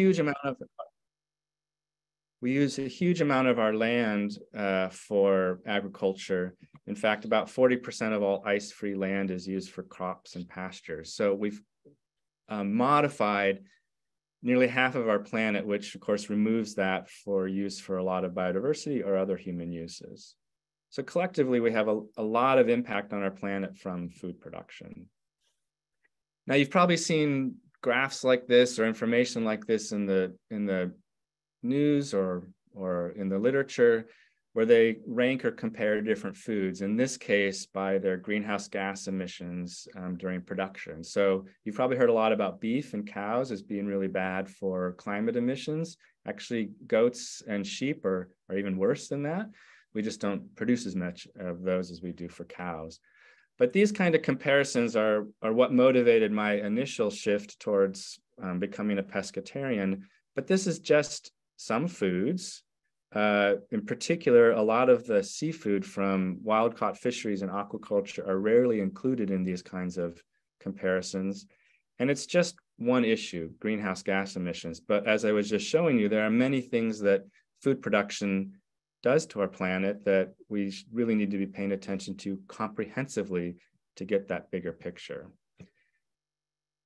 huge amount of we use a huge amount of our land uh, for agriculture. In fact, about 40% of all ice-free land is used for crops and pastures. So we've um, modified nearly half of our planet, which of course removes that for use for a lot of biodiversity or other human uses. So collectively, we have a, a lot of impact on our planet from food production. Now, you've probably seen graphs like this or information like this in the in the news or or in the literature where they rank or compare different foods, in this case by their greenhouse gas emissions um, during production. So you've probably heard a lot about beef and cows as being really bad for climate emissions. Actually, goats and sheep are, are even worse than that. We just don't produce as much of those as we do for cows. But these kind of comparisons are, are what motivated my initial shift towards um, becoming a pescatarian. But this is just some foods, uh, in particular, a lot of the seafood from wild caught fisheries and aquaculture are rarely included in these kinds of comparisons. And it's just one issue, greenhouse gas emissions. But as I was just showing you, there are many things that food production does to our planet that we really need to be paying attention to comprehensively to get that bigger picture.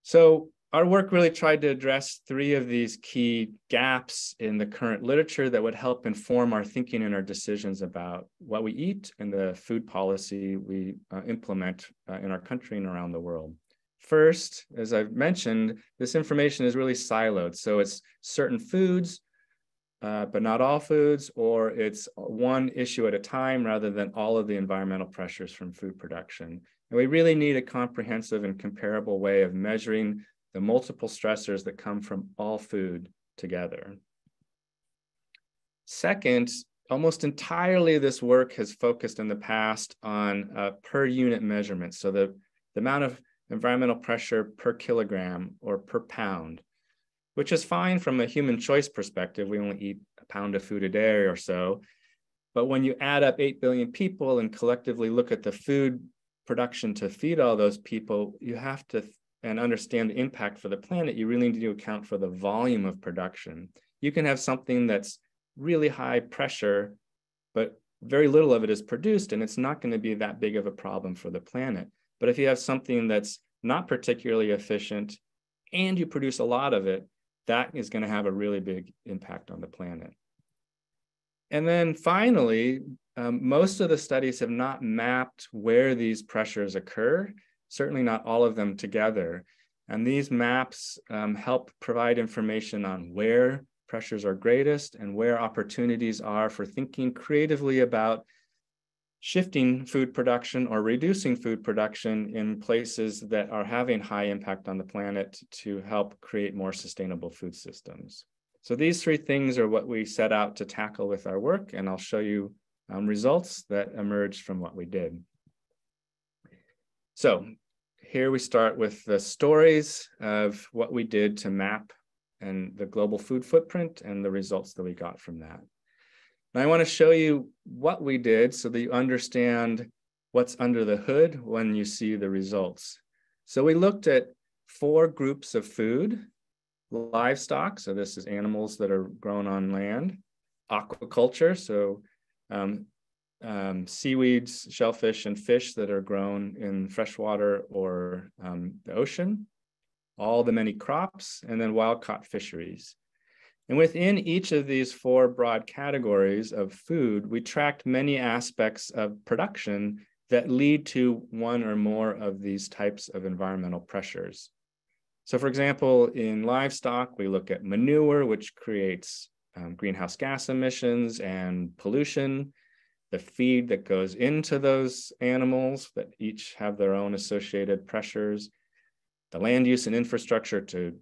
So our work really tried to address three of these key gaps in the current literature that would help inform our thinking and our decisions about what we eat and the food policy we uh, implement uh, in our country and around the world. First, as I've mentioned, this information is really siloed. So it's certain foods, uh, but not all foods, or it's one issue at a time rather than all of the environmental pressures from food production. And we really need a comprehensive and comparable way of measuring the multiple stressors that come from all food together. Second, almost entirely this work has focused in the past on uh, per unit measurements. So the, the amount of environmental pressure per kilogram or per pound, which is fine from a human choice perspective. We only eat a pound of food a day or so. But when you add up 8 billion people and collectively look at the food production to feed all those people, you have to and understand the impact for the planet, you really need to account for the volume of production. You can have something that's really high pressure, but very little of it is produced, and it's not going to be that big of a problem for the planet. But if you have something that's not particularly efficient and you produce a lot of it, that is going to have a really big impact on the planet. And then finally, um, most of the studies have not mapped where these pressures occur certainly not all of them together. And these maps um, help provide information on where pressures are greatest and where opportunities are for thinking creatively about shifting food production or reducing food production in places that are having high impact on the planet to help create more sustainable food systems. So these three things are what we set out to tackle with our work, and I'll show you um, results that emerged from what we did. So here we start with the stories of what we did to map and the global food footprint and the results that we got from that. Now I want to show you what we did so that you understand what's under the hood when you see the results. So we looked at four groups of food, livestock, so this is animals that are grown on land, aquaculture, so um, um, seaweeds, shellfish, and fish that are grown in freshwater or um, the ocean, all the many crops, and then wild caught fisheries. And within each of these four broad categories of food, we tracked many aspects of production that lead to one or more of these types of environmental pressures. So, for example, in livestock, we look at manure, which creates um, greenhouse gas emissions and pollution the feed that goes into those animals that each have their own associated pressures, the land use and infrastructure to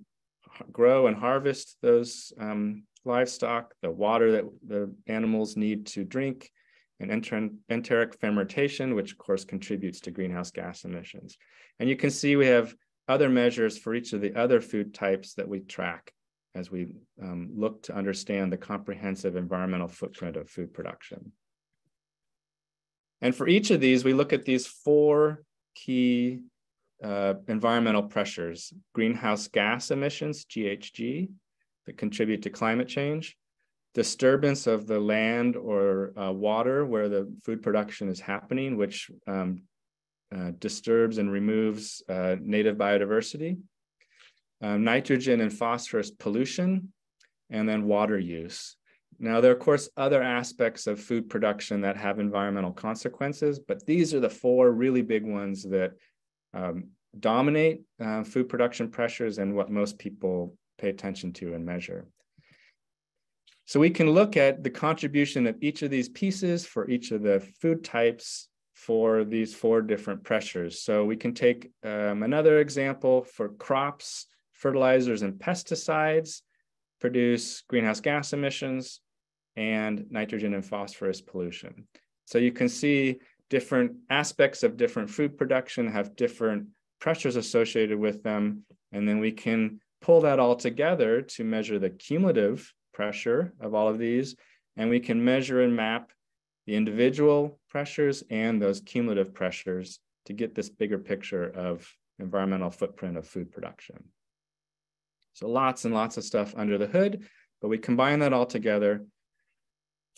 grow and harvest those um, livestock, the water that the animals need to drink, and enteric fermentation, which of course contributes to greenhouse gas emissions. And you can see we have other measures for each of the other food types that we track as we um, look to understand the comprehensive environmental footprint of food production. And for each of these, we look at these four key uh, environmental pressures, greenhouse gas emissions, GHG, that contribute to climate change, disturbance of the land or uh, water where the food production is happening, which um, uh, disturbs and removes uh, native biodiversity, um, nitrogen and phosphorus pollution, and then water use. Now, there are, of course, other aspects of food production that have environmental consequences, but these are the four really big ones that um, dominate uh, food production pressures and what most people pay attention to and measure. So we can look at the contribution of each of these pieces for each of the food types for these four different pressures. So we can take um, another example for crops, fertilizers, and pesticides produce greenhouse gas emissions and nitrogen and phosphorus pollution. So you can see different aspects of different food production have different pressures associated with them. And then we can pull that all together to measure the cumulative pressure of all of these. And we can measure and map the individual pressures and those cumulative pressures to get this bigger picture of environmental footprint of food production. So lots and lots of stuff under the hood, but we combine that all together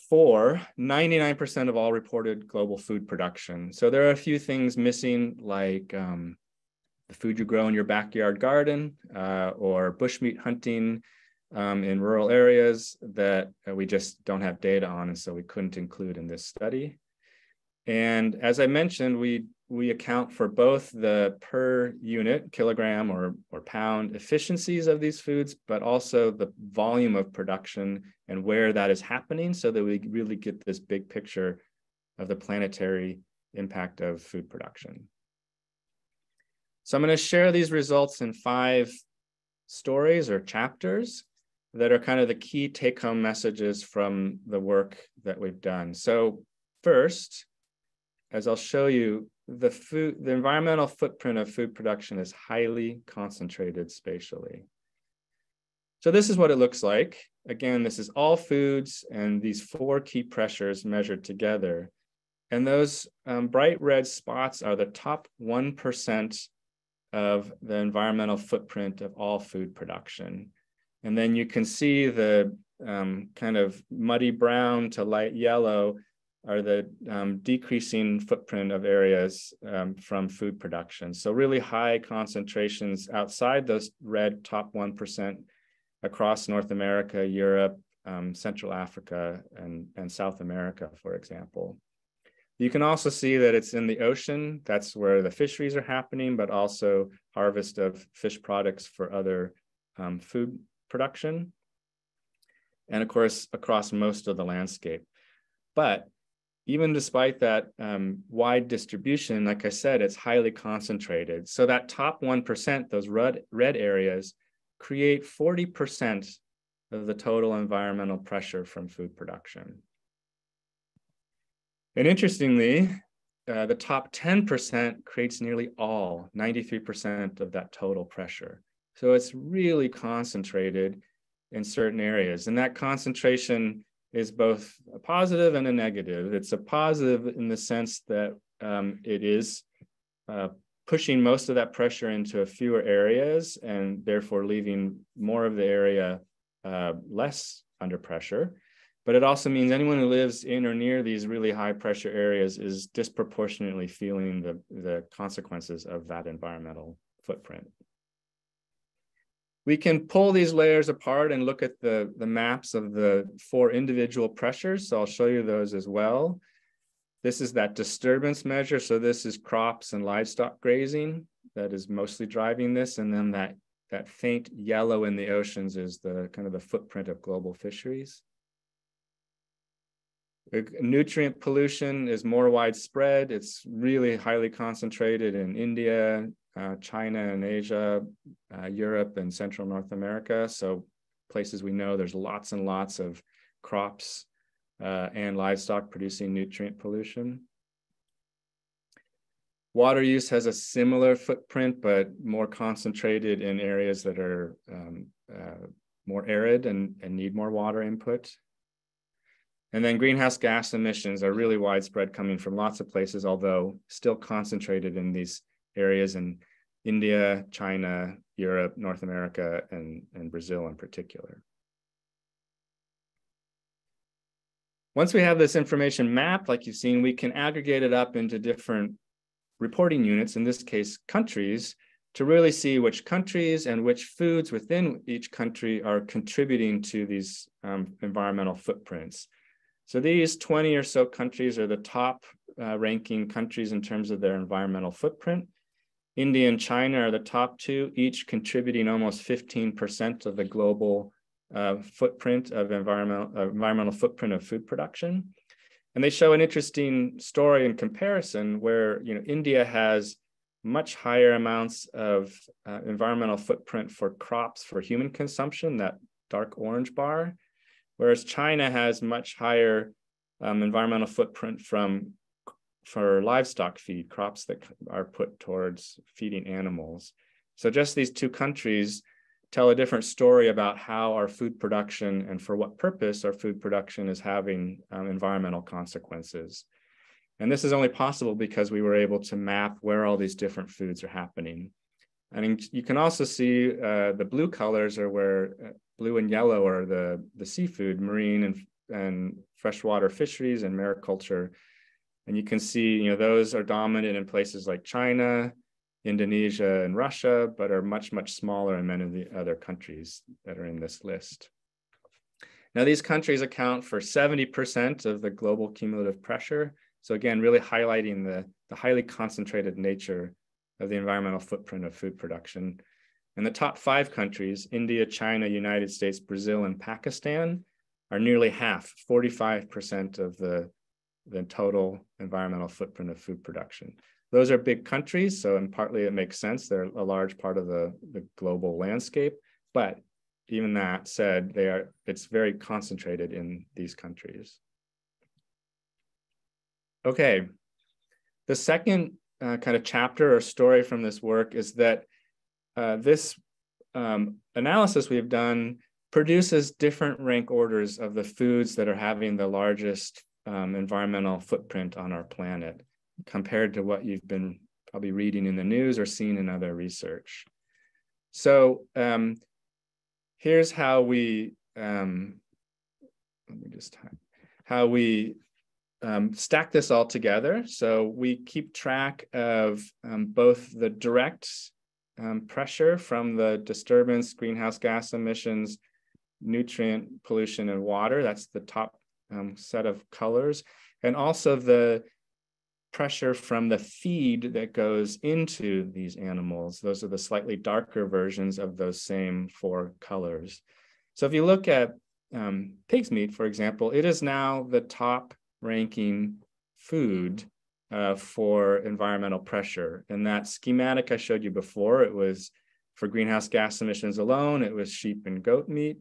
for 99% of all reported global food production. So there are a few things missing like um, the food you grow in your backyard garden uh, or bushmeat hunting um, in rural areas that uh, we just don't have data on and so we couldn't include in this study. And as I mentioned, we we account for both the per unit kilogram or, or pound efficiencies of these foods, but also the volume of production and where that is happening so that we really get this big picture of the planetary impact of food production. So I'm going to share these results in five stories or chapters that are kind of the key take home messages from the work that we've done. So first, as I'll show you, the food, the environmental footprint of food production is highly concentrated spatially. So this is what it looks like. Again, this is all foods and these four key pressures measured together. And those um, bright red spots are the top 1% of the environmental footprint of all food production. And then you can see the um, kind of muddy brown to light yellow are the um, decreasing footprint of areas um, from food production. So really high concentrations outside those red top 1% across North America, Europe, um, Central Africa, and, and South America, for example. You can also see that it's in the ocean. That's where the fisheries are happening, but also harvest of fish products for other um, food production. And of course, across most of the landscape. But even despite that um, wide distribution, like I said, it's highly concentrated. So that top 1%, those red, red areas, create 40% of the total environmental pressure from food production. And interestingly, uh, the top 10% creates nearly all, 93% of that total pressure. So it's really concentrated in certain areas. And that concentration is both a positive and a negative. It's a positive in the sense that um, it is uh, pushing most of that pressure into fewer areas and therefore leaving more of the area uh, less under pressure. But it also means anyone who lives in or near these really high pressure areas is disproportionately feeling the, the consequences of that environmental footprint we can pull these layers apart and look at the, the maps of the four individual pressures. So I'll show you those as well. This is that disturbance measure. So this is crops and livestock grazing that is mostly driving this. And then that, that faint yellow in the oceans is the kind of the footprint of global fisheries. Nutrient pollution is more widespread. It's really highly concentrated in India, uh, China and Asia, uh, Europe and Central North America. So places we know there's lots and lots of crops uh, and livestock producing nutrient pollution. Water use has a similar footprint, but more concentrated in areas that are um, uh, more arid and, and need more water input. And then greenhouse gas emissions are really widespread coming from lots of places, although still concentrated in these areas in India, China, Europe, North America, and, and Brazil in particular. Once we have this information mapped, like you've seen, we can aggregate it up into different reporting units, in this case, countries, to really see which countries and which foods within each country are contributing to these um, environmental footprints. So these 20 or so countries are the top uh, ranking countries in terms of their environmental footprint. India and China are the top two, each contributing almost 15% of the global uh, footprint of environmental, uh, environmental footprint of food production. And they show an interesting story in comparison where you know India has much higher amounts of uh, environmental footprint for crops for human consumption, that dark orange bar, whereas China has much higher um, environmental footprint from for livestock feed, crops that are put towards feeding animals. So just these two countries tell a different story about how our food production and for what purpose our food production is having um, environmental consequences. And this is only possible because we were able to map where all these different foods are happening. And you can also see uh, the blue colors are where uh, blue and yellow are the, the seafood, marine and, and freshwater fisheries and mariculture. And you can see, you know, those are dominant in places like China, Indonesia, and Russia, but are much, much smaller in many of the other countries that are in this list. Now, these countries account for 70% of the global cumulative pressure. So again, really highlighting the, the highly concentrated nature of the environmental footprint of food production. And the top five countries, India, China, United States, Brazil, and Pakistan, are nearly half, 45% of the, the total environmental footprint of food production. Those are big countries, so and partly it makes sense. They're a large part of the, the global landscape, but even that said, they are it's very concentrated in these countries. Okay, the second uh, kind of chapter or story from this work is that uh, this um, analysis we've done produces different rank orders of the foods that are having the largest um, environmental footprint on our planet compared to what you've been probably reading in the news or seen in other research. So um, here's how we, um, let me just, how we um, stack this all together. So we keep track of um, both the direct um, pressure from the disturbance, greenhouse gas emissions, nutrient pollution and water. That's the top um, set of colors. And also the pressure from the feed that goes into these animals. Those are the slightly darker versions of those same four colors. So if you look at um, pig's meat, for example, it is now the top ranking food uh, for environmental pressure. And that schematic I showed you before, it was for greenhouse gas emissions alone, it was sheep and goat meat.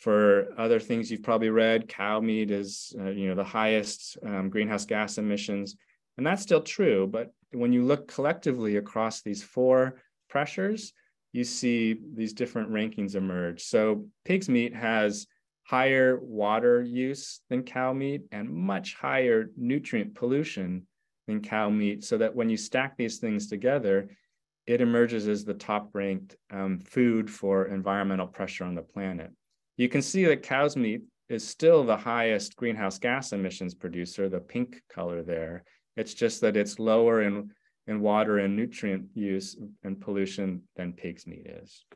For other things you've probably read, cow meat is uh, you know the highest um, greenhouse gas emissions. And that's still true. But when you look collectively across these four pressures, you see these different rankings emerge. So pig's meat has higher water use than cow meat and much higher nutrient pollution than cow meat. So that when you stack these things together, it emerges as the top ranked um, food for environmental pressure on the planet. You can see that cow's meat is still the highest greenhouse gas emissions producer, the pink color there. It's just that it's lower in, in water and nutrient use and pollution than pig's meat is.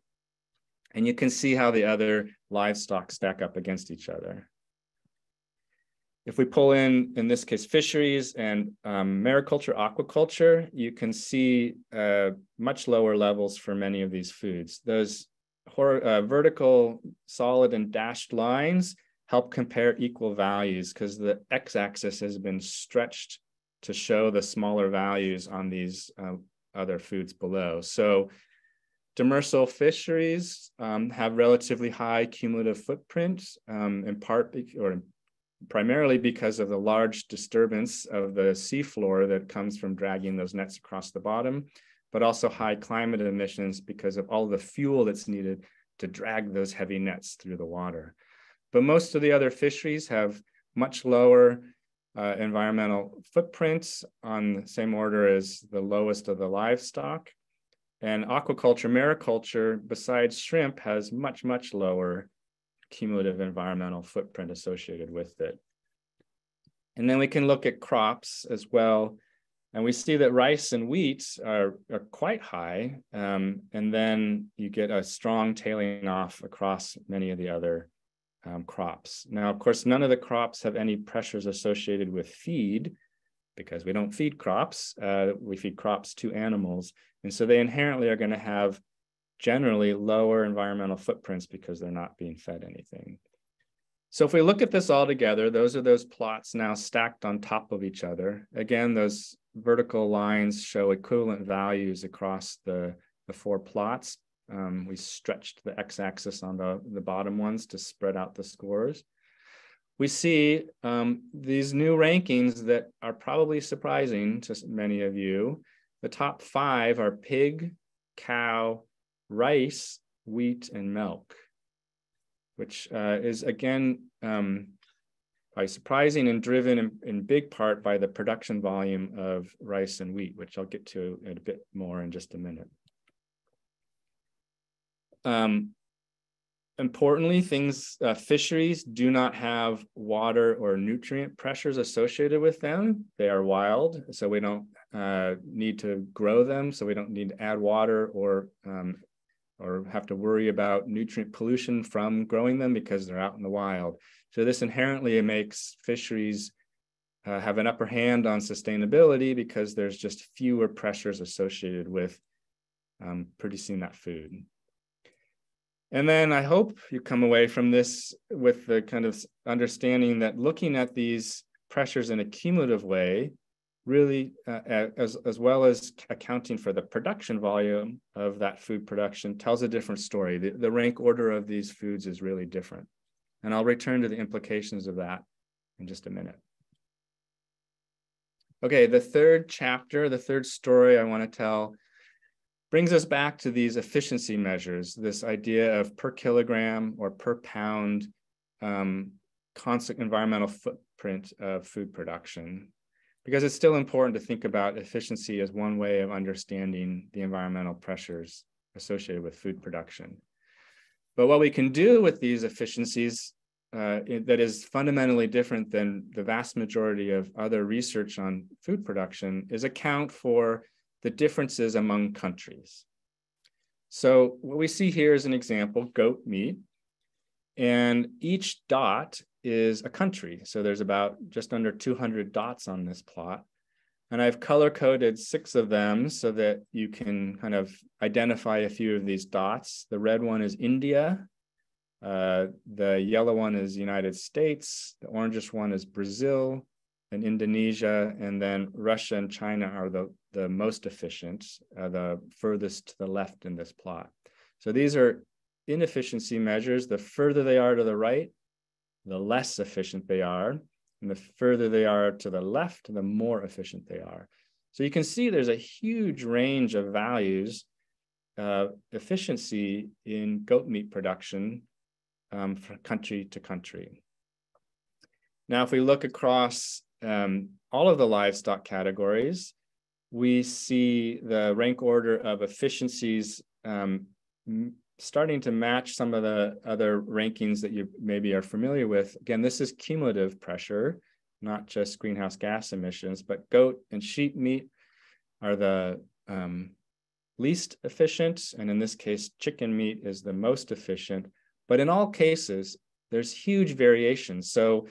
And you can see how the other livestock stack up against each other. If we pull in, in this case, fisheries and um, mariculture, aquaculture, you can see uh, much lower levels for many of these foods. Those uh, vertical, solid, and dashed lines help compare equal values because the x-axis has been stretched to show the smaller values on these uh, other foods below. So demersal fisheries um, have relatively high cumulative footprint um, in part or primarily because of the large disturbance of the seafloor that comes from dragging those nets across the bottom, but also high climate emissions because of all the fuel that's needed to drag those heavy nets through the water. But most of the other fisheries have much lower uh, environmental footprints on the same order as the lowest of the livestock. And aquaculture, mariculture, besides shrimp, has much, much lower cumulative environmental footprint associated with it. And then we can look at crops as well. And we see that rice and wheat are, are quite high. Um, and then you get a strong tailing off across many of the other um, crops. Now, of course, none of the crops have any pressures associated with feed because we don't feed crops. Uh, we feed crops to animals. And so they inherently are going to have generally lower environmental footprints because they're not being fed anything. So if we look at this all together, those are those plots now stacked on top of each other. Again, those vertical lines show equivalent values across the, the four plots. Um, we stretched the x-axis on the, the bottom ones to spread out the scores. We see um, these new rankings that are probably surprising to many of you. The top five are pig, cow, rice, wheat, and milk, which uh, is again um, by surprising and driven in, in, big part by the production volume of rice and wheat, which I'll get to a bit more in just a minute. Um, importantly, things uh, fisheries do not have water or nutrient pressures associated with them. They are wild, so we don't uh, need to grow them. So we don't need to add water or um, or have to worry about nutrient pollution from growing them because they're out in the wild. So this inherently makes fisheries uh, have an upper hand on sustainability because there's just fewer pressures associated with um, producing that food. And then I hope you come away from this with the kind of understanding that looking at these pressures in a cumulative way, really, uh, as, as well as accounting for the production volume of that food production, tells a different story. The, the rank order of these foods is really different. And I'll return to the implications of that in just a minute. Okay, the third chapter, the third story I want to tell brings us back to these efficiency measures, this idea of per kilogram or per pound um, constant environmental footprint of food production. Because it's still important to think about efficiency as one way of understanding the environmental pressures associated with food production. But what we can do with these efficiencies uh, that is fundamentally different than the vast majority of other research on food production is account for the differences among countries. So what we see here is an example, goat meat, and each dot is a country. So there's about just under 200 dots on this plot. And I've color coded six of them so that you can kind of identify a few of these dots. The red one is India. Uh, the yellow one is United States. The orangish one is Brazil and Indonesia, and then Russia and China are the, the most efficient, uh, the furthest to the left in this plot. So these are inefficiency measures. The further they are to the right, the less efficient they are. And the further they are to the left, the more efficient they are. So you can see there's a huge range of values, uh, efficiency in goat meat production um, from country to country. Now, if we look across um, all of the livestock categories, we see the rank order of efficiencies um, starting to match some of the other rankings that you maybe are familiar with. Again, this is cumulative pressure, not just greenhouse gas emissions, but goat and sheep meat are the um, least efficient. And in this case, chicken meat is the most efficient. But in all cases, there's huge variation. So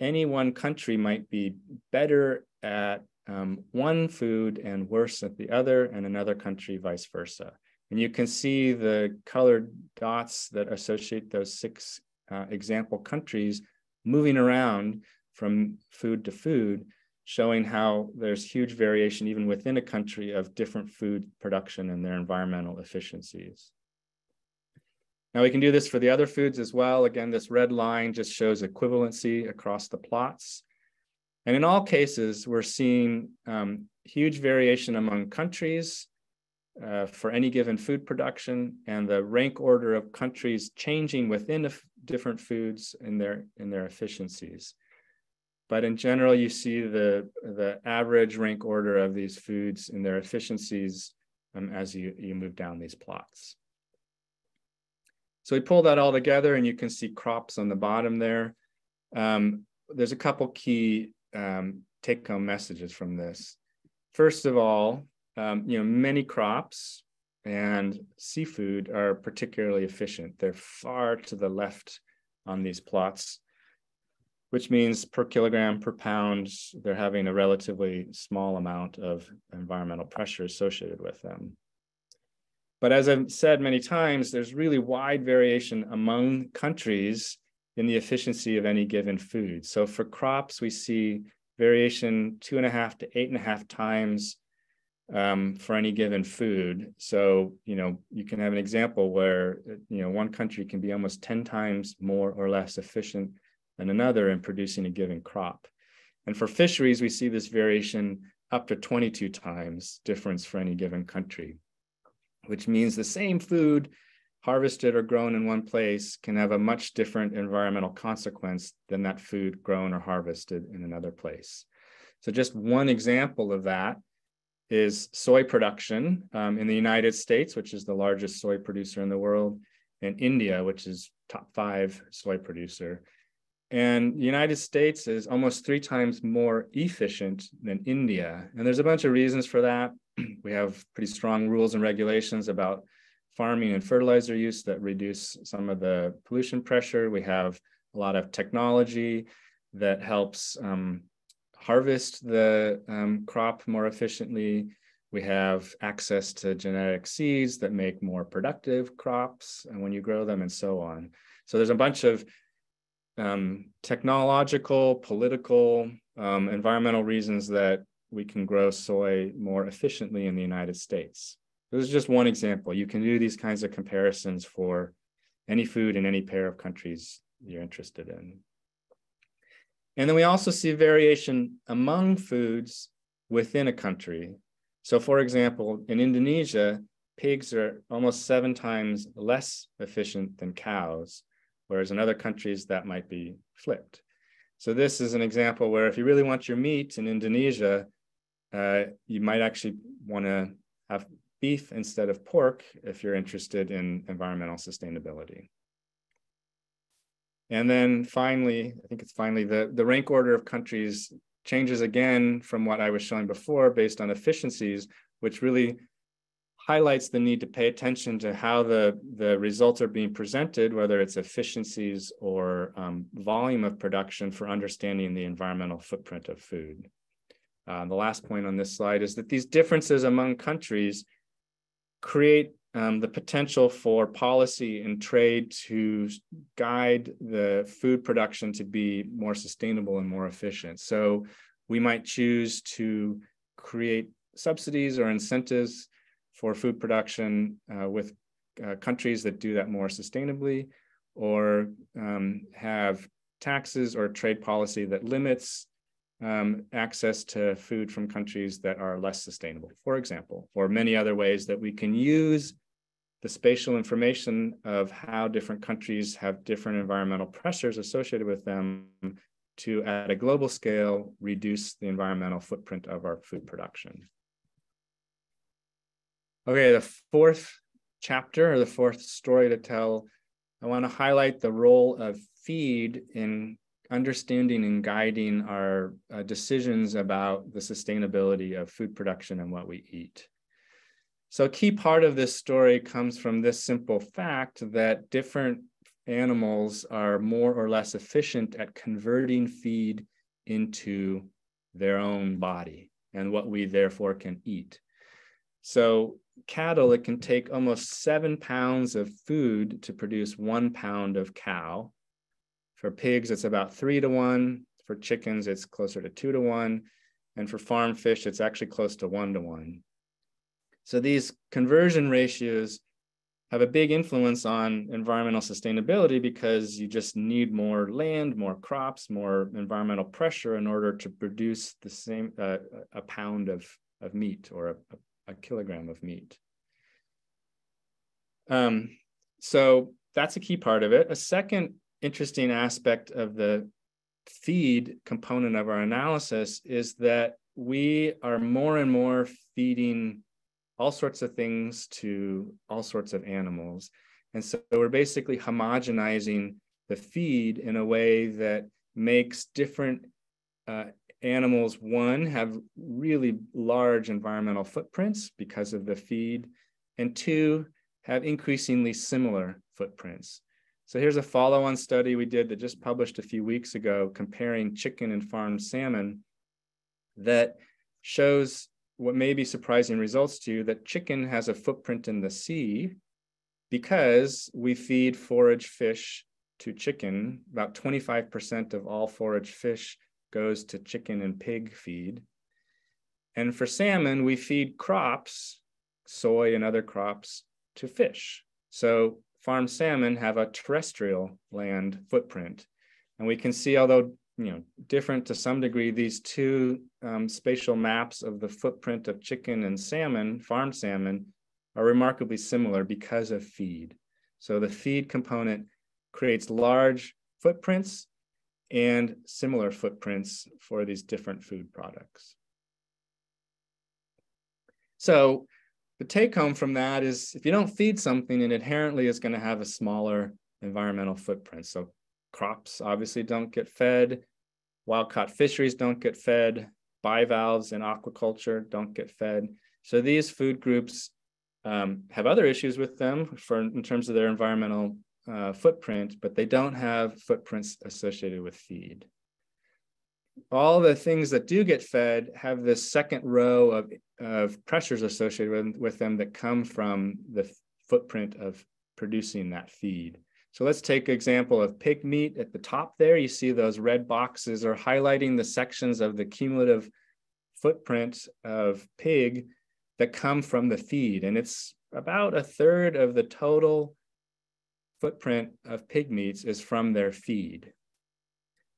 any one country might be better at um, one food and worse at the other, and another country vice versa. And you can see the colored dots that associate those six uh, example countries moving around from food to food, showing how there's huge variation even within a country of different food production and their environmental efficiencies. Now we can do this for the other foods as well. Again, this red line just shows equivalency across the plots. And in all cases, we're seeing um, huge variation among countries uh, for any given food production and the rank order of countries changing within different foods in their, in their efficiencies. But in general, you see the, the average rank order of these foods in their efficiencies um, as you, you move down these plots. So we pull that all together and you can see crops on the bottom there. Um, there's a couple key um, take home messages from this. First of all, um, you know, many crops and seafood are particularly efficient. They're far to the left on these plots, which means per kilogram per pound, they're having a relatively small amount of environmental pressure associated with them. But as I've said many times, there's really wide variation among countries in the efficiency of any given food. So for crops, we see variation two and a half to eight and a half times um, for any given food. So, you know, you can have an example where, you know, one country can be almost 10 times more or less efficient than another in producing a given crop. And for fisheries, we see this variation up to 22 times difference for any given country, which means the same food harvested or grown in one place can have a much different environmental consequence than that food grown or harvested in another place. So just one example of that is soy production um, in the United States, which is the largest soy producer in the world, and India, which is top five soy producer. And the United States is almost three times more efficient than India. And there's a bunch of reasons for that. we have pretty strong rules and regulations about farming and fertilizer use that reduce some of the pollution pressure. We have a lot of technology that helps um, harvest the um, crop more efficiently. We have access to genetic seeds that make more productive crops and when you grow them and so on. So there's a bunch of um, technological, political, um, environmental reasons that we can grow soy more efficiently in the United States. This is just one example. You can do these kinds of comparisons for any food in any pair of countries you're interested in. And then we also see variation among foods within a country. So for example, in Indonesia, pigs are almost seven times less efficient than cows, whereas in other countries that might be flipped. So this is an example where if you really want your meat in Indonesia, uh, you might actually want to have beef instead of pork if you're interested in environmental sustainability. And then finally, I think it's finally the, the rank order of countries changes again from what I was showing before based on efficiencies, which really highlights the need to pay attention to how the, the results are being presented, whether it's efficiencies or um, volume of production for understanding the environmental footprint of food. Uh, the last point on this slide is that these differences among countries create um, the potential for policy and trade to guide the food production to be more sustainable and more efficient. So we might choose to create subsidies or incentives for food production uh, with uh, countries that do that more sustainably, or um, have taxes or trade policy that limits um, access to food from countries that are less sustainable, for example, or many other ways that we can use the spatial information of how different countries have different environmental pressures associated with them to, at a global scale, reduce the environmental footprint of our food production. Okay, the fourth chapter or the fourth story to tell, I want to highlight the role of feed in understanding and guiding our uh, decisions about the sustainability of food production and what we eat. So a key part of this story comes from this simple fact that different animals are more or less efficient at converting feed into their own body and what we therefore can eat. So cattle, it can take almost seven pounds of food to produce one pound of cow. For pigs, it's about three to one. For chickens, it's closer to two to one. And for farm fish, it's actually close to one to one. So these conversion ratios have a big influence on environmental sustainability because you just need more land, more crops, more environmental pressure in order to produce the same uh, a pound of, of meat or a, a kilogram of meat. Um, so that's a key part of it. A second interesting aspect of the feed component of our analysis is that we are more and more feeding all sorts of things to all sorts of animals. And so we're basically homogenizing the feed in a way that makes different uh, animals, one, have really large environmental footprints because of the feed, and two, have increasingly similar footprints. So here's a follow-on study we did that just published a few weeks ago comparing chicken and farmed salmon that shows what may be surprising results to you that chicken has a footprint in the sea because we feed forage fish to chicken. About 25% of all forage fish goes to chicken and pig feed. And for salmon, we feed crops, soy and other crops, to fish. So farmed salmon have a terrestrial land footprint. And we can see, although you know different to some degree, these two um, spatial maps of the footprint of chicken and salmon, farmed salmon, are remarkably similar because of feed. So the feed component creates large footprints and similar footprints for these different food products. So the take home from that is if you don't feed something, it inherently is going to have a smaller environmental footprint. So crops obviously don't get fed, wild caught fisheries don't get fed, bivalves in aquaculture don't get fed. So these food groups um, have other issues with them for in terms of their environmental uh, footprint, but they don't have footprints associated with feed all the things that do get fed have this second row of, of pressures associated with, with them that come from the footprint of producing that feed. So let's take example of pig meat at the top there. You see those red boxes are highlighting the sections of the cumulative footprint of pig that come from the feed. And it's about a third of the total footprint of pig meats is from their feed.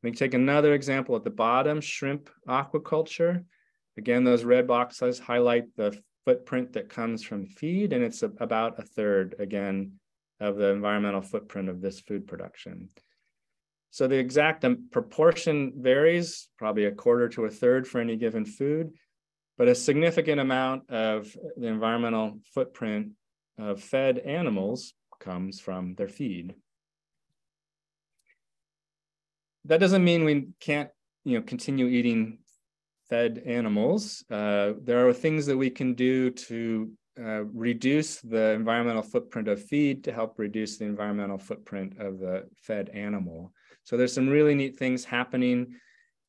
We can take another example at the bottom, shrimp aquaculture. Again, those red boxes highlight the footprint that comes from feed, and it's a, about a third, again, of the environmental footprint of this food production. So the exact um, proportion varies, probably a quarter to a third for any given food, but a significant amount of the environmental footprint of fed animals comes from their feed that doesn't mean we can't, you know, continue eating fed animals. Uh, there are things that we can do to uh, reduce the environmental footprint of feed to help reduce the environmental footprint of the fed animal. So there's some really neat things happening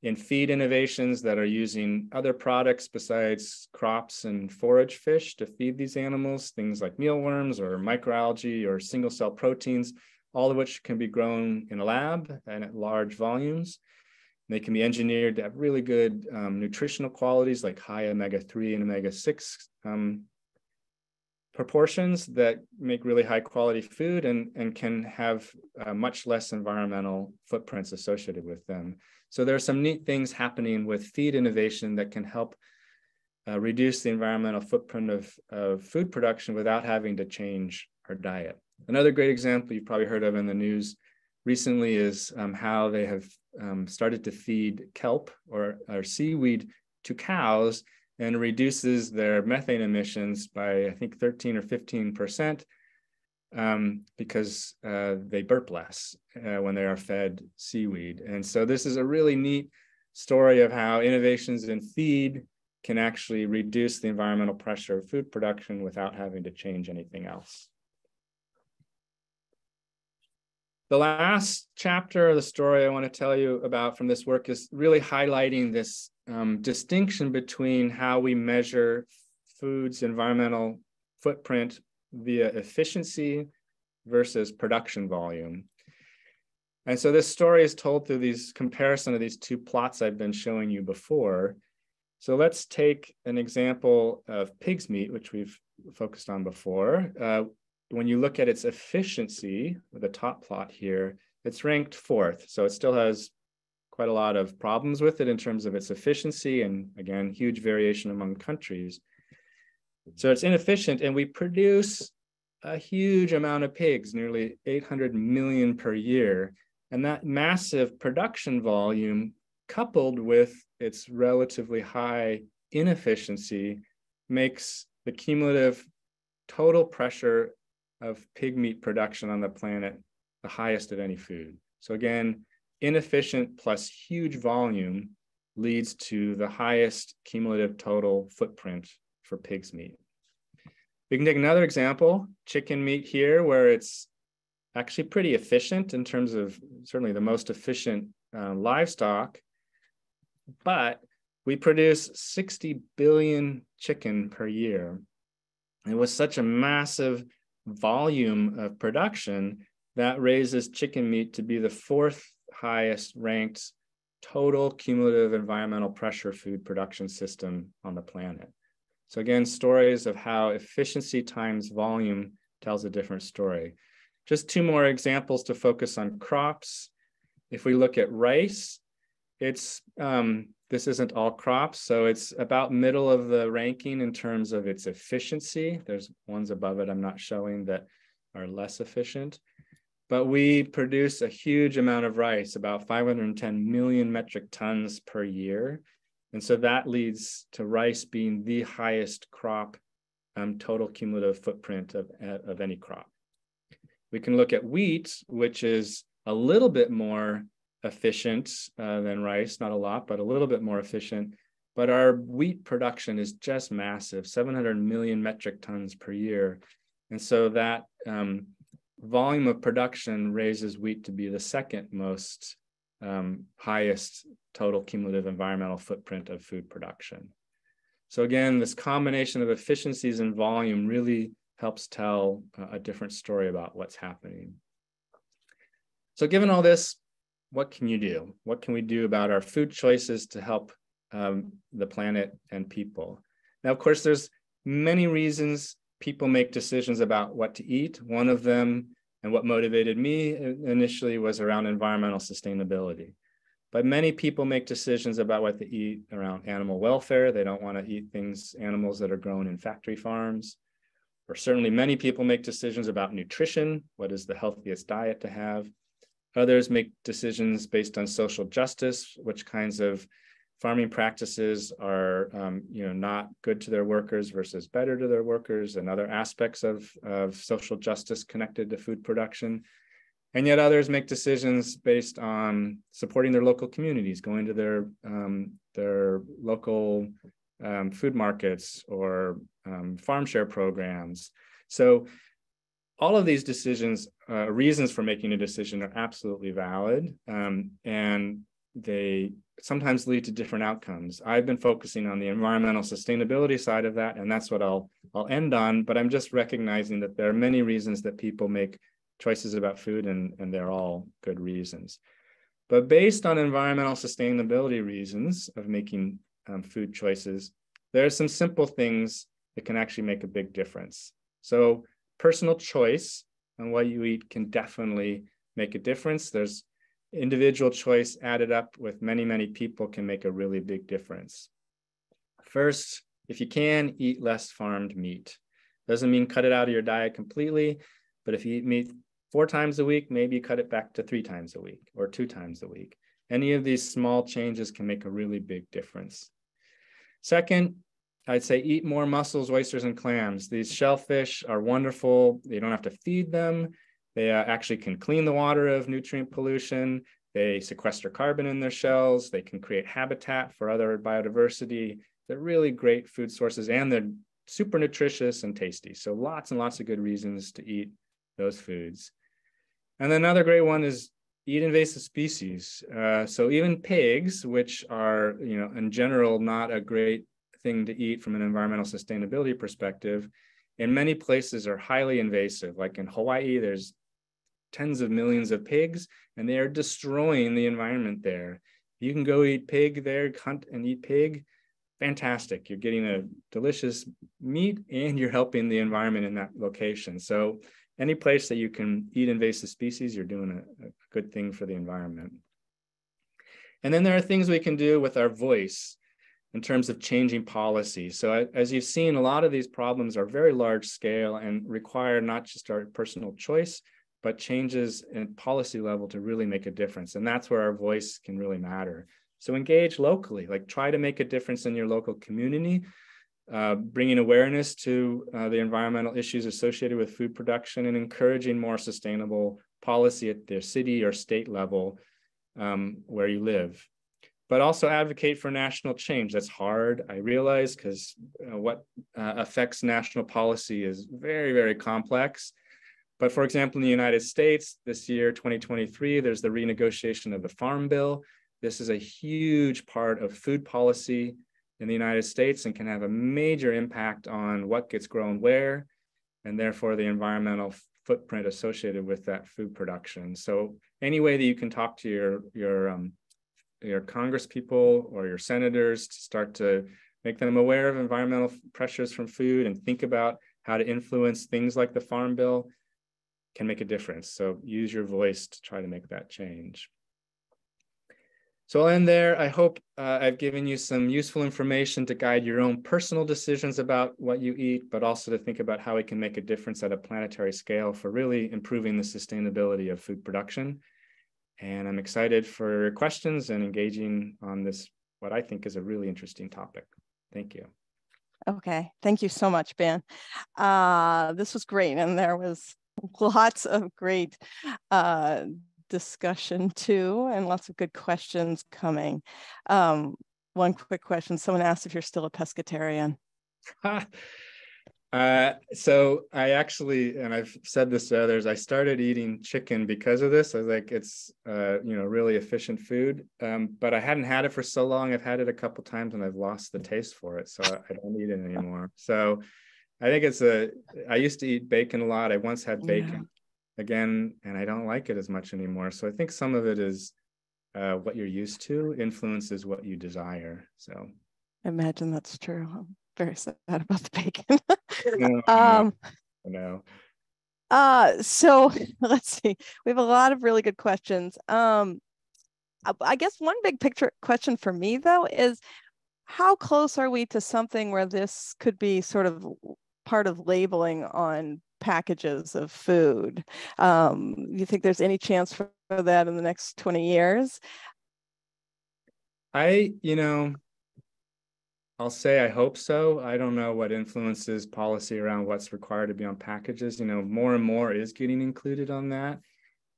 in feed innovations that are using other products besides crops and forage fish to feed these animals, things like mealworms or microalgae or single cell proteins all of which can be grown in a lab and at large volumes. They can be engineered to have really good um, nutritional qualities like high omega-3 and omega-6 um, proportions that make really high quality food and, and can have uh, much less environmental footprints associated with them. So there are some neat things happening with feed innovation that can help uh, reduce the environmental footprint of, of food production without having to change our diet. Another great example you've probably heard of in the news recently is um, how they have um, started to feed kelp or, or seaweed to cows and reduces their methane emissions by, I think, 13 or 15%. Um, because uh, they burp less uh, when they are fed seaweed. And so this is a really neat story of how innovations in feed can actually reduce the environmental pressure of food production without having to change anything else. The last chapter of the story I want to tell you about from this work is really highlighting this um, distinction between how we measure food's environmental footprint via efficiency versus production volume. And so this story is told through these comparison of these two plots I've been showing you before. So let's take an example of pig's meat, which we've focused on before. Uh, when you look at its efficiency, the top plot here, it's ranked fourth. So it still has quite a lot of problems with it in terms of its efficiency and again, huge variation among countries. So it's inefficient and we produce a huge amount of pigs, nearly 800 million per year. And that massive production volume coupled with its relatively high inefficiency makes the cumulative total pressure of pig meat production on the planet, the highest of any food. So again, inefficient plus huge volume leads to the highest cumulative total footprint for pig's meat. We can take another example, chicken meat here, where it's actually pretty efficient in terms of certainly the most efficient uh, livestock, but we produce 60 billion chicken per year. It was such a massive volume of production that raises chicken meat to be the fourth highest ranked total cumulative environmental pressure food production system on the planet. So again, stories of how efficiency times volume tells a different story. Just two more examples to focus on crops. If we look at rice, it's um, this isn't all crops, so it's about middle of the ranking in terms of its efficiency. There's ones above it I'm not showing that are less efficient. But we produce a huge amount of rice, about 510 million metric tons per year. And so that leads to rice being the highest crop um, total cumulative footprint of, of any crop. We can look at wheat, which is a little bit more efficient uh, than rice, not a lot, but a little bit more efficient. But our wheat production is just massive, 700 million metric tons per year. And so that um, volume of production raises wheat to be the second most um, highest total cumulative environmental footprint of food production. So again, this combination of efficiencies and volume really helps tell a different story about what's happening. So given all this, what can you do? What can we do about our food choices to help um, the planet and people? Now, of course, there's many reasons people make decisions about what to eat. One of them and what motivated me initially was around environmental sustainability. But many people make decisions about what to eat around animal welfare. They don't want to eat things, animals that are grown in factory farms. Or certainly many people make decisions about nutrition. What is the healthiest diet to have? Others make decisions based on social justice, which kinds of farming practices are um, you know not good to their workers versus better to their workers and other aspects of, of social justice connected to food production. And yet others make decisions based on supporting their local communities going to their um, their local um, food markets or um, farm share programs. So all of these decisions uh, reasons for making a decision are absolutely valid um, and they sometimes lead to different outcomes. I've been focusing on the environmental sustainability side of that, and that's what I'll I'll end on. But I'm just recognizing that there are many reasons that people make choices about food, and and they're all good reasons. But based on environmental sustainability reasons of making um, food choices, there are some simple things that can actually make a big difference. So personal choice and what you eat can definitely make a difference. There's individual choice added up with many, many people can make a really big difference. First, if you can, eat less farmed meat. Doesn't mean cut it out of your diet completely, but if you eat meat four times a week, maybe cut it back to three times a week or two times a week. Any of these small changes can make a really big difference. Second, I'd say eat more mussels, oysters, and clams. These shellfish are wonderful. You don't have to feed them. They uh, actually can clean the water of nutrient pollution. They sequester carbon in their shells. They can create habitat for other biodiversity. They're really great food sources and they're super nutritious and tasty. So lots and lots of good reasons to eat those foods. And then another great one is eat invasive species. Uh, so even pigs, which are, you know, in general, not a great thing to eat from an environmental sustainability perspective, in many places are highly invasive. Like in Hawaii, there's tens of millions of pigs and they are destroying the environment there. You can go eat pig there, hunt and eat pig. Fantastic. You're getting a delicious meat and you're helping the environment in that location. So, any place that you can eat invasive species, you're doing a, a good thing for the environment. And then there are things we can do with our voice in terms of changing policy. So as you've seen, a lot of these problems are very large scale and require not just our personal choice, but changes in policy level to really make a difference. And that's where our voice can really matter. So engage locally, like try to make a difference in your local community, uh, bringing awareness to uh, the environmental issues associated with food production and encouraging more sustainable policy at the city or state level um, where you live. But also advocate for national change. That's hard, I realize, because what uh, affects national policy is very, very complex. But for example, in the United States, this year, 2023, there's the renegotiation of the Farm Bill. This is a huge part of food policy in the United States and can have a major impact on what gets grown where, and therefore the environmental footprint associated with that food production. So any way that you can talk to your your um, your Congress people or your senators to start to make them aware of environmental pressures from food and think about how to influence things like the Farm Bill can make a difference. So use your voice to try to make that change. So I'll end there. I hope uh, I've given you some useful information to guide your own personal decisions about what you eat, but also to think about how we can make a difference at a planetary scale for really improving the sustainability of food production. And I'm excited for questions and engaging on this, what I think is a really interesting topic. Thank you. Okay, thank you so much, Ben. Uh, this was great, and there was lots of great uh, discussion too, and lots of good questions coming. Um, one quick question: Someone asked if you're still a pescatarian. uh, so I actually, and I've said this to others, I started eating chicken because of this. I was like, it's uh, you know really efficient food, um, but I hadn't had it for so long. I've had it a couple times and I've lost the taste for it, so I don't eat it anymore. So I think it's a. I used to eat bacon a lot. I once had bacon again, and I don't like it as much anymore. So I think some of it is uh, what you're used to influences what you desire. So I imagine that's true. Very sad about the bacon. no, um, no. Uh, so let's see. We have a lot of really good questions. Um, I guess one big picture question for me though is how close are we to something where this could be sort of part of labeling on packages of food. Um, you think there's any chance for that in the next 20 years? I, you know, I'll say I hope so. I don't know what influences policy around what's required to be on packages. You know, more and more is getting included on that.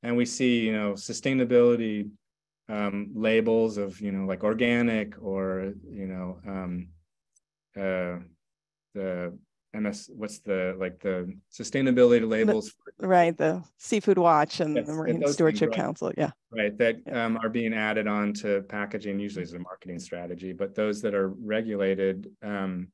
And we see, you know, sustainability um, labels of, you know, like organic or, you know, um, uh, the MS, what's the like the sustainability labels? Right, the Seafood Watch and yes, the Marine Stewardship things, right. Council, yeah. Right, that yeah. um, are being added on to packaging, usually as a marketing strategy, but those that are regulated, um,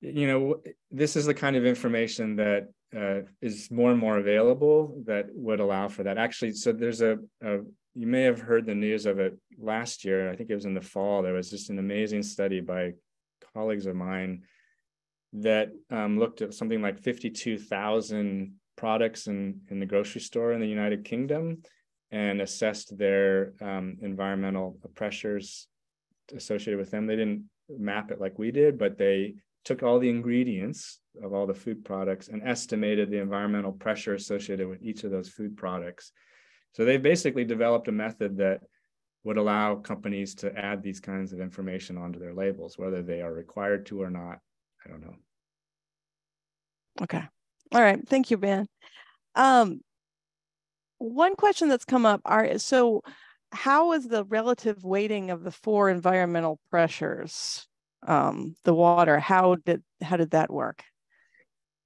you know, this is the kind of information that uh, is more and more available that would allow for that. Actually, so there's a, a you may have heard the news of it last year. I think it was in the fall. There was just an amazing study by colleagues of mine that um, looked at something like 52,000 products in, in the grocery store in the United Kingdom and assessed their um, environmental pressures associated with them. They didn't map it like we did, but they took all the ingredients of all the food products and estimated the environmental pressure associated with each of those food products. So they've basically developed a method that would allow companies to add these kinds of information onto their labels, whether they are required to or not. I don't know. Okay. All right. Thank you, Ben. Um, one question that's come up are so how is the relative weighting of the four environmental pressures um, the water how did how did that work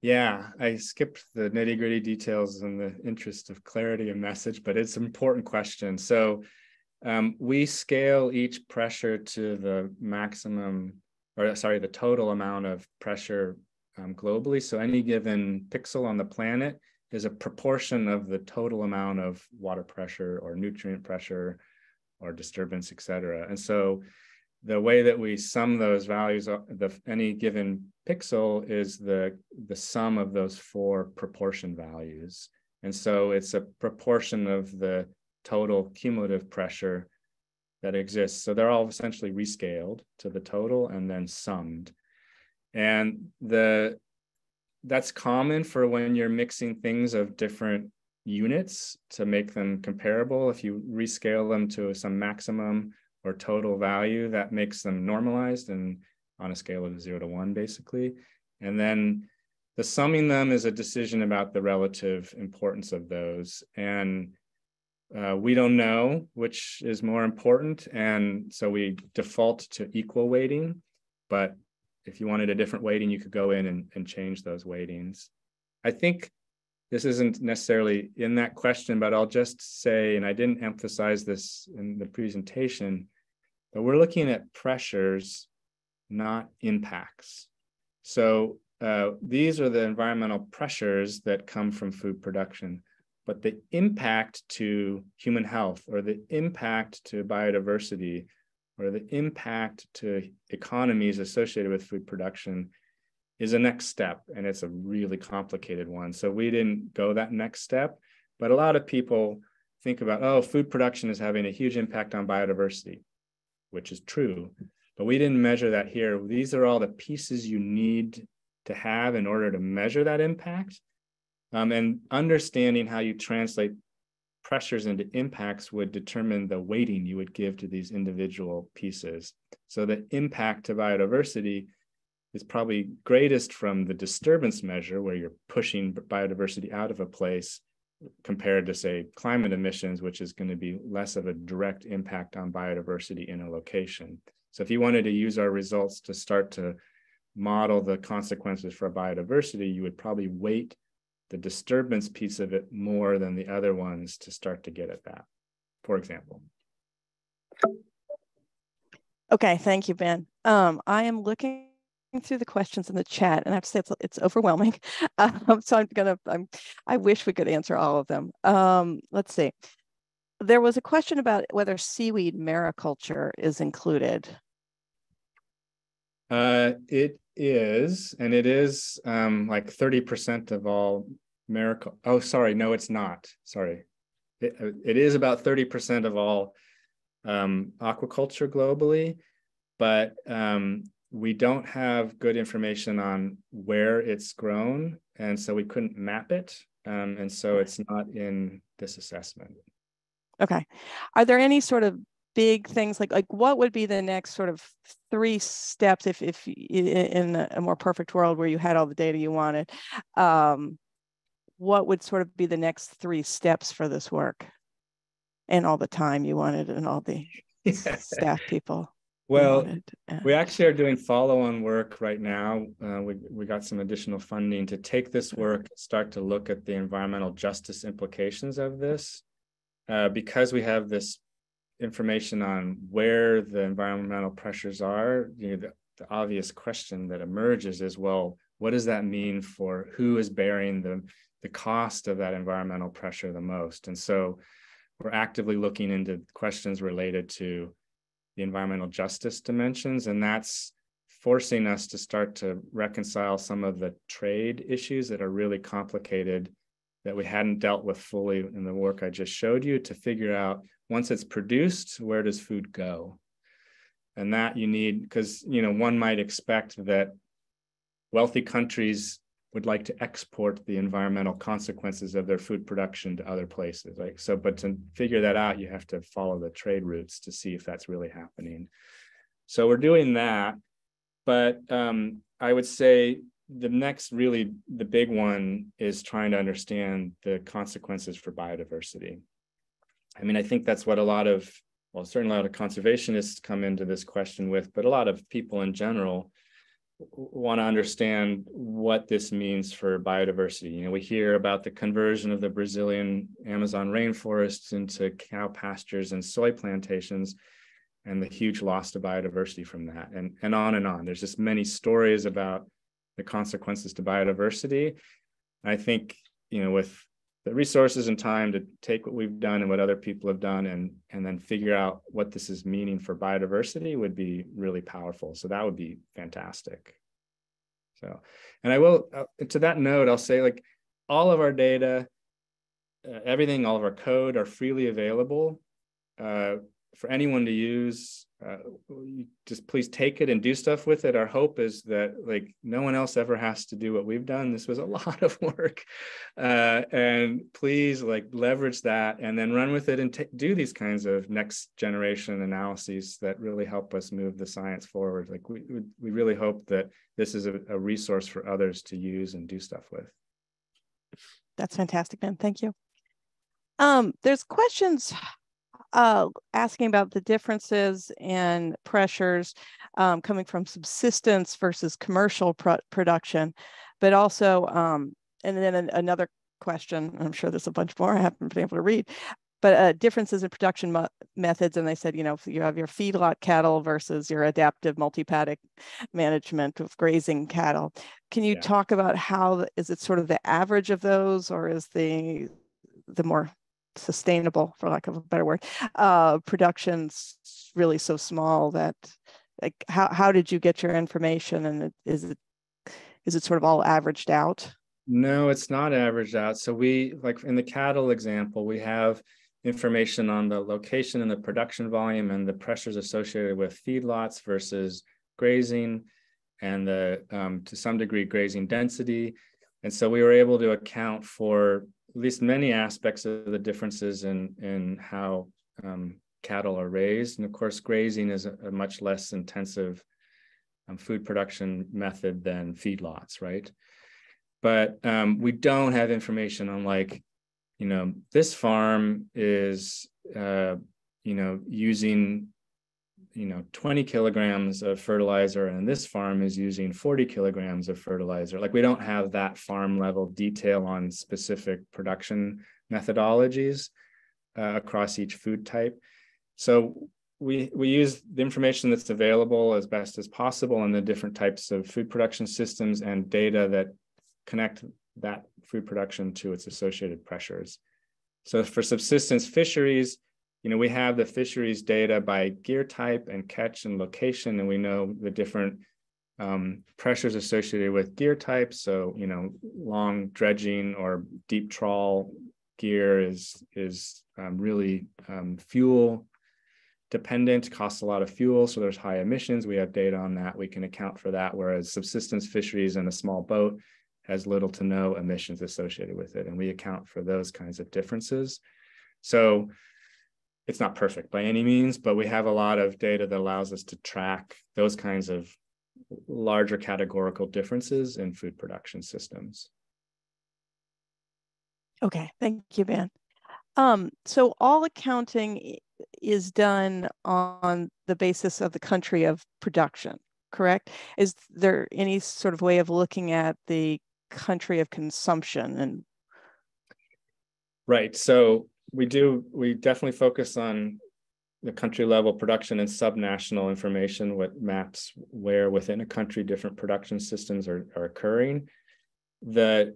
yeah i skipped the nitty gritty details in the interest of clarity of message but it's an important question so um, we scale each pressure to the maximum or sorry, the total amount of pressure um, globally. So any given pixel on the planet is a proportion of the total amount of water pressure or nutrient pressure or disturbance, et cetera. And so the way that we sum those values, uh, the any given pixel is the, the sum of those four proportion values. And so it's a proportion of the total cumulative pressure that exists. So they're all essentially rescaled to the total and then summed. And the that's common for when you're mixing things of different units to make them comparable. If you rescale them to some maximum or total value, that makes them normalized and on a scale of zero to one, basically. And then the summing them is a decision about the relative importance of those. And uh, we don't know which is more important. And so we default to equal weighting. But if you wanted a different weighting, you could go in and, and change those weightings. I think this isn't necessarily in that question, but I'll just say, and I didn't emphasize this in the presentation, but we're looking at pressures, not impacts. So uh, these are the environmental pressures that come from food production but the impact to human health or the impact to biodiversity or the impact to economies associated with food production is a next step and it's a really complicated one. So we didn't go that next step but a lot of people think about oh food production is having a huge impact on biodiversity which is true but we didn't measure that here. These are all the pieces you need to have in order to measure that impact um, and understanding how you translate pressures into impacts would determine the weighting you would give to these individual pieces. So the impact to biodiversity is probably greatest from the disturbance measure where you're pushing biodiversity out of a place compared to say climate emissions, which is going to be less of a direct impact on biodiversity in a location. So if you wanted to use our results to start to model the consequences for biodiversity, you would probably weight the disturbance piece of it more than the other ones to start to get at that, for example. Okay, thank you, Ben. Um, I am looking through the questions in the chat, and I have to say it's, it's overwhelming. Um, so I'm gonna, I'm, I wish we could answer all of them. Um, let's see. There was a question about whether seaweed mariculture is included. Uh, it is, and it is um, like 30% of all Miracle. Oh, sorry. No, it's not. Sorry. It, it is about 30% of all um, aquaculture globally, but um, we don't have good information on where it's grown. And so we couldn't map it. Um, and so it's not in this assessment. Okay. Are there any sort of big things like like what would be the next sort of three steps if if in a more perfect world where you had all the data you wanted um what would sort of be the next three steps for this work? And all the time you wanted and all the staff people well we actually are doing follow-on work right now. Uh, we, we got some additional funding to take this work start to look at the environmental justice implications of this. Uh, because we have this information on where the environmental pressures are you know, the, the obvious question that emerges is well what does that mean for who is bearing the the cost of that environmental pressure the most. And so we're actively looking into questions related to the environmental justice dimensions. And that's forcing us to start to reconcile some of the trade issues that are really complicated that we hadn't dealt with fully in the work I just showed you to figure out once it's produced, where does food go? And that you need, because you know, one might expect that wealthy countries would like to export the environmental consequences of their food production to other places right? So but to figure that out you have to follow the trade routes to see if that's really happening. So we're doing that but um, i would say the next really the big one is trying to understand the consequences for biodiversity. I mean i think that's what a lot of well certainly a lot of conservationists come into this question with but a lot of people in general want to understand what this means for biodiversity. You know, we hear about the conversion of the Brazilian Amazon rainforests into cow pastures and soy plantations and the huge loss to biodiversity from that and, and on and on. There's just many stories about the consequences to biodiversity. I think, you know, with the resources and time to take what we've done and what other people have done and and then figure out what this is meaning for biodiversity would be really powerful. So that would be fantastic. So and i will uh, to that note i'll say like all of our data uh, everything all of our code are freely available uh, for anyone to use uh, just please take it and do stuff with it. Our hope is that like no one else ever has to do what we've done. This was a lot of work. Uh, and please like leverage that and then run with it and t- do these kinds of next generation analyses that really help us move the science forward. Like we, we really hope that this is a, a resource for others to use and do stuff with. That's fantastic ben thank you. Um, there's questions uh, asking about the differences in pressures um, coming from subsistence versus commercial pro production, but also, um, and then an, another question, I'm sure there's a bunch more I haven't been able to read, but uh, differences in production methods. And they said, you know, you have your feedlot cattle versus your adaptive multi-paddock management of grazing cattle. Can you yeah. talk about how, is it sort of the average of those or is the, the more sustainable, for lack of a better word, uh, production's really so small that like how, how did you get your information and is it is it sort of all averaged out? No, it's not averaged out. So we like in the cattle example, we have information on the location and the production volume and the pressures associated with feedlots versus grazing and the um, to some degree grazing density. And so we were able to account for at least many aspects of the differences in in how um, cattle are raised. And of course, grazing is a, a much less intensive um, food production method than feedlots, right? But um, we don't have information on like, you know, this farm is, uh, you know, using, you know, 20 kilograms of fertilizer and this farm is using 40 kilograms of fertilizer. Like we don't have that farm level detail on specific production methodologies uh, across each food type. So we we use the information that's available as best as possible on the different types of food production systems and data that connect that food production to its associated pressures. So for subsistence fisheries, you know, we have the fisheries data by gear type and catch and location, and we know the different um, pressures associated with gear types. So, you know, long dredging or deep trawl gear is is um, really um, fuel dependent, costs a lot of fuel, so there's high emissions. We have data on that. We can account for that. Whereas subsistence fisheries in a small boat has little to no emissions associated with it, and we account for those kinds of differences. So it's not perfect by any means, but we have a lot of data that allows us to track those kinds of larger categorical differences in food production systems. Okay, thank you, Ben. Um, so all accounting is done on the basis of the country of production, correct? Is there any sort of way of looking at the country of consumption and right so we do we definitely focus on the country level production and subnational information what maps where within a country different production systems are, are occurring the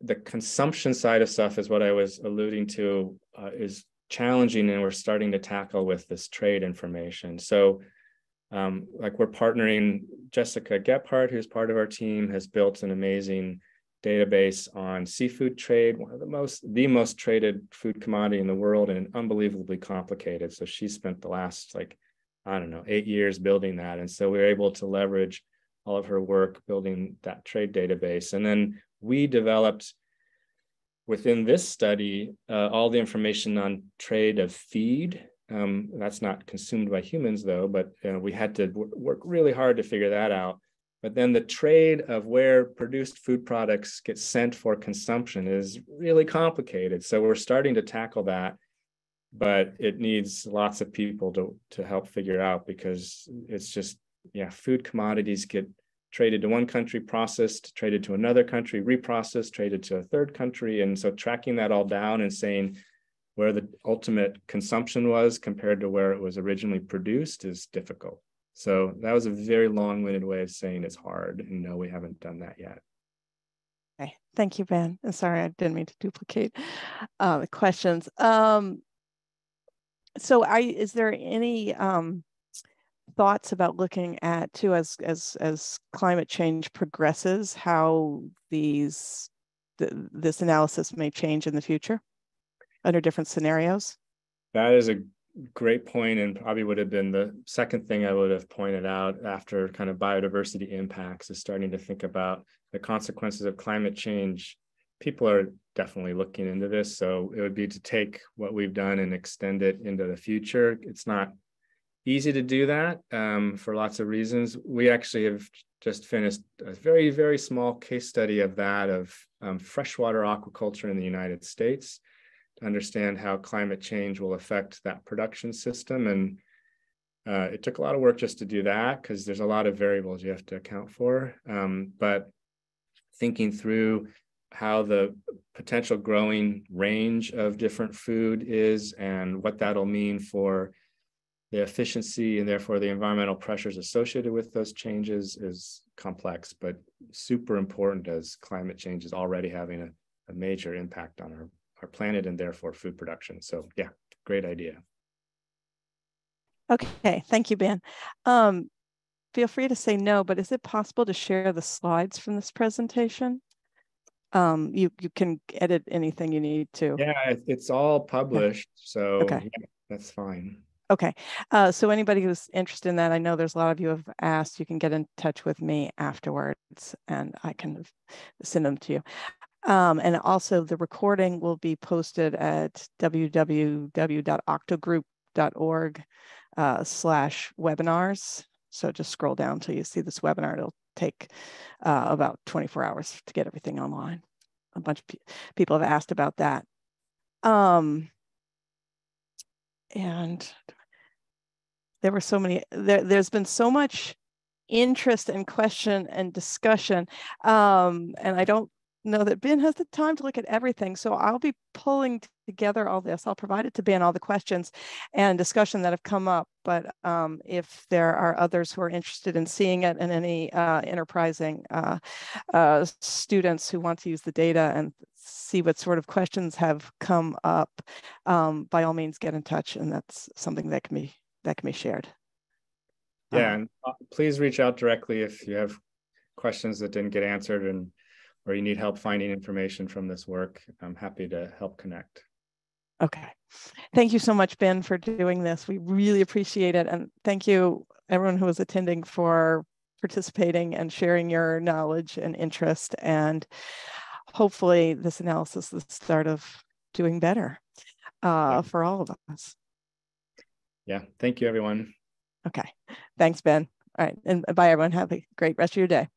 the consumption side of stuff is what i was alluding to uh, is challenging and we're starting to tackle with this trade information. So um, like we're partnering, Jessica Gephart, who's part of our team, has built an amazing database on seafood trade, one of the most, the most traded food commodity in the world and unbelievably complicated. So she spent the last like, I don't know, eight years building that. And so we were able to leverage all of her work building that trade database. And then we developed within this study, uh, all the information on trade of feed. Um, that's not consumed by humans though, but uh, we had to work really hard to figure that out. But then the trade of where produced food products get sent for consumption is really complicated. So we're starting to tackle that, but it needs lots of people to, to help figure out because it's just, yeah, food commodities get traded to one country, processed, traded to another country, reprocessed, traded to a third country. And so tracking that all down and saying where the ultimate consumption was compared to where it was originally produced is difficult. So that was a very long-winded way of saying it's hard. And no, we haven't done that yet. Okay, thank you, Ben. And sorry, I didn't mean to duplicate uh, the questions. Um, so I, is there any um, thoughts about looking at too as as as climate change progresses how these th this analysis may change in the future under different scenarios that is a great point and probably would have been the second thing i would have pointed out after kind of biodiversity impacts is starting to think about the consequences of climate change people are definitely looking into this so it would be to take what we've done and extend it into the future it's not easy to do that um, for lots of reasons. We actually have just finished a very, very small case study of that of um, freshwater aquaculture in the United States. Understand how climate change will affect that production system. And uh, it took a lot of work just to do that because there's a lot of variables you have to account for. Um, but thinking through how the potential growing range of different food is and what that'll mean for the efficiency and therefore the environmental pressures associated with those changes is complex, but super important as climate change is already having a, a major impact on our, our planet and therefore food production. So yeah, great idea. Okay, thank you, Ben. Um, feel free to say no, but is it possible to share the slides from this presentation? Um, you you can edit anything you need to. Yeah, it's all published, so okay. Yeah, that's fine. Okay, uh, so anybody who's interested in that, I know there's a lot of you have asked, you can get in touch with me afterwards and I can send them to you. Um, and also the recording will be posted at www.octogroup.org uh, slash webinars. So just scroll down till you see this webinar. It'll take uh, about 24 hours to get everything online. A bunch of pe people have asked about that. Um, and there were so many, there, there's been so much interest and question and discussion. Um, and I don't know that Ben has the time to look at everything. So I'll be pulling together all this. I'll provide it to Ben, all the questions and discussion that have come up. But um, if there are others who are interested in seeing it and any uh, enterprising uh, uh, students who want to use the data and see what sort of questions have come up, um, by all means get in touch. And that's something that can be that can be shared. Yeah, um, and uh, please reach out directly if you have questions that didn't get answered and or you need help finding information from this work, I'm happy to help connect. Okay. Thank you so much, Ben, for doing this. We really appreciate it. And thank you, everyone who was attending, for participating and sharing your knowledge and interest. And hopefully, this analysis is the start of doing better uh, for all of us. Yeah. Thank you, everyone. Okay. Thanks, Ben. All right. And bye, everyone. Have a great rest of your day.